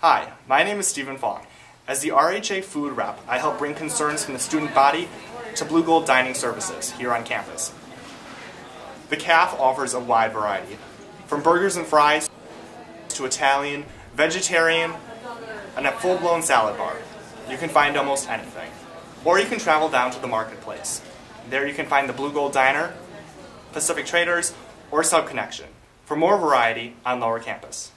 Hi, my name is Stephen Fong. As the RHA food rep, I help bring concerns from the student body to Blugold Dining Services here on campus. The CAF offers a wide variety, from burgers and fries to Italian, vegetarian, and a full-blown salad bar. You can find almost anything. Or you can travel down to the marketplace. There you can find the Blugold Diner, Pacific Traders, or Sub Connection for more variety on Lower Campus.